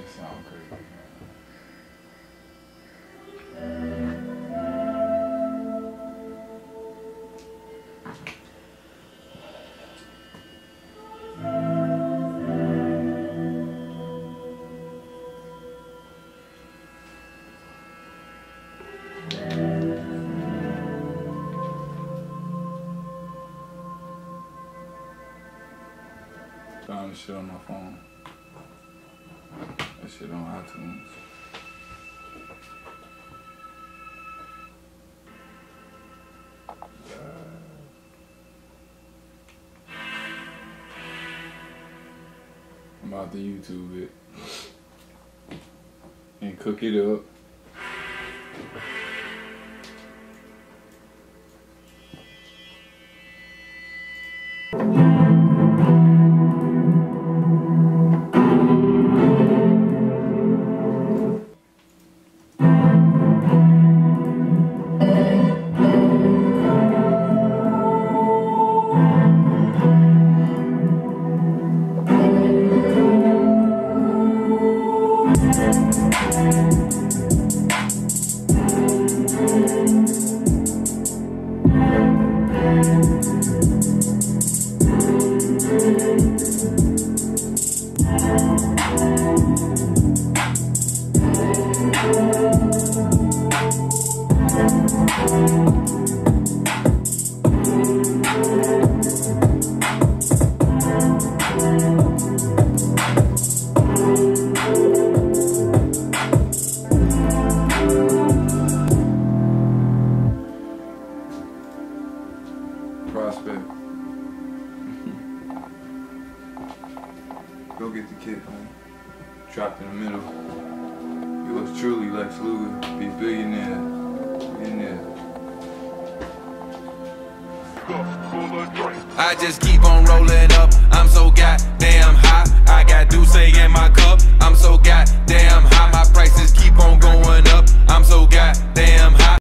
shit sound crazy. Trying to shit on my phone. Shit on iTunes. I'm about to YouTube it and cook it up. Prospect. Go get the kid, man. Trapped in the middle. Yours truly, Lex Luger. Be a billionaire. Billionaire. I just keep on rolling up.